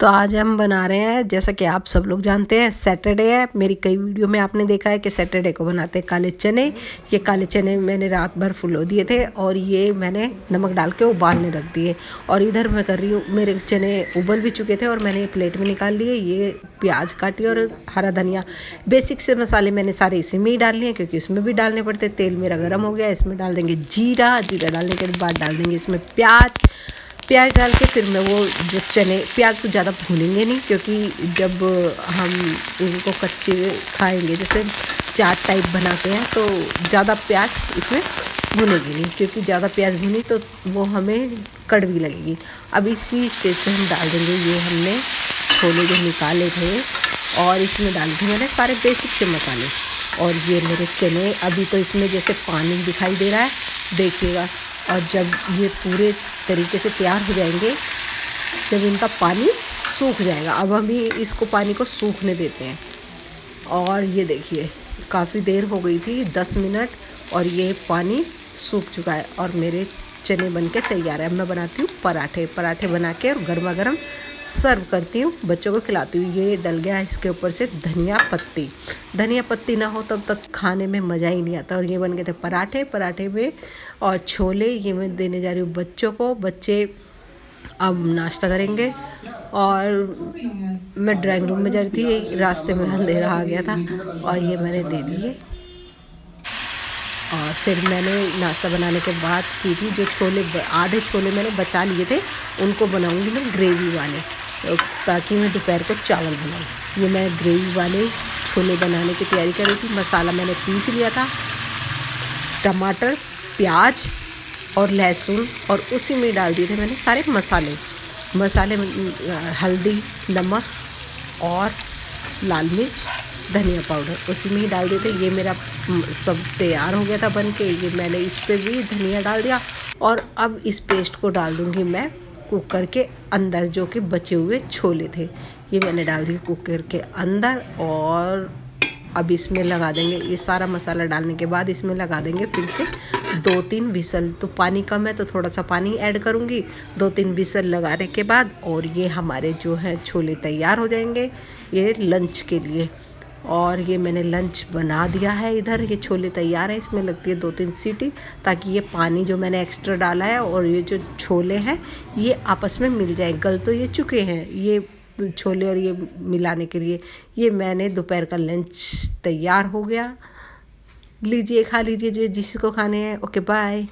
तो आज हम बना रहे हैं, जैसा कि आप सब लोग जानते हैं सैटरडे है। मेरी कई वीडियो में आपने देखा है कि सैटरडे को बनाते हैं काले चने। ये काले चने मैंने रात भर फुलो दिए थे और ये मैंने नमक डाल के उबालने रख दिए। और इधर मैं कर रही हूँ, मेरे चने उबल भी चुके थे और मैंने प्लेट में निकाल लिए। ये प्याज काटी और हरा धनिया। बेसिक से मसाले मैंने सारे इसी में ही डाल लिए, क्योंकि उसमें भी डालने पड़ते। तेल मेरा गर्म हो गया, इसमें डाल देंगे जीरा। जीरा डालने के बाद डाल देंगे इसमें प्याज। प्याज डाल के फिर मैं वो जो चने, प्याज को ज़्यादा भूनेंगे नहीं, क्योंकि जब हम इनको कच्चे खाएँगे, जैसे चाट टाइप बनाते हैं तो ज़्यादा प्याज इसमें भुनेगी नहीं, क्योंकि ज़्यादा प्याज भुनी तो वो हमें कड़वी लगेगी। अब इसी स्टेज पे हम डाल देंगे, ये हमने छोले जो निकाले थे, और इसमें डाल दी मैंने सारे बेसिक से मसाले। और ये मेरे चने, अभी तो इसमें जैसे पानी दिखाई दे रहा है, देखिएगा। और जब ये पूरे तरीके से तैयार हो जाएँगे, जब इनका पानी सूख जाएगा। अब हम ही इसको पानी को सूखने देते हैं। और ये देखिए, काफ़ी देर हो गई थी, दस मिनट, और ये पानी सूख चुका है। और मेरे चने बन के तैयार है। अब मैं बनाती हूँ पराठे। पराठे बना के और गर्मा गर्म सर्व करती हूँ। बच्चों को खिलाती हूँ। ये डल गया इसके ऊपर से धनिया पत्ती। धनिया पत्ती ना हो तब तक खाने में मज़ा ही नहीं आता। और ये बन गए थे पराठे। पराठे में और छोले, ये मैं देने जा रही हूँ बच्चों को। बच्चे अब नाश्ता करेंगे और मैं ड्राइंग रूम में जा रही थी। रास्ते में अंधेरा आ गया था और ये मैंने दे दिए और फिर मैंने नाश्ता बनाने के बाद की थी, जो छोले आधे छोले मैंने बचा लिए थे, उनको बनाऊँगी मैं ग्रेवी वाले ताकि मैं दोपहर को चावल बनाऊँ। ये मैं ग्रेवी वाले छोले बनाने की तैयारी कर रही थी। मसाला मैंने पीस लिया था, टमाटर, प्याज और लहसुन, और उसी में डाल दिए थे मैंने सारे मसाले। मसाले हल्दी, नमक और लाल मिर्च। धनिया पाउडर। उसी में ही डाल देते। ये मेरा सब तैयार हो गया था बन के। ये मैंने इस पर भी धनिया डाल दिया। और अब इस पेस्ट को डाल दूँगी मैं कुकर के अंदर, जो कि बचे हुए छोले थे। ये मैंने डाल दिया कुकर के अंदर और अब इसमें लगा देंगे। ये सारा मसाला डालने के बाद इसमें लगा देंगे फिर से दो तीन विसल। तो पानी कम है तो थोड़ा सा पानी ऐड करूँगी। दो तीन विसल लगाने के बाद और ये हमारे जो है छोले तैयार हो जाएँगे ये लंच के लिए। और ये मैंने लंच बना दिया है इधर। ये छोले तैयार है, इसमें लगती है दो तीन सीटी, ताकि ये पानी जो मैंने एक्स्ट्रा डाला है और ये जो छोले हैं, ये आपस में मिल जाए। गल तो ये चुके हैं, ये छोले और ये मिलाने के लिए। ये मैंने दोपहर का लंच तैयार हो गया। लीजिए, खा लीजिए, जो जिसको खाने हैं, ओके बाय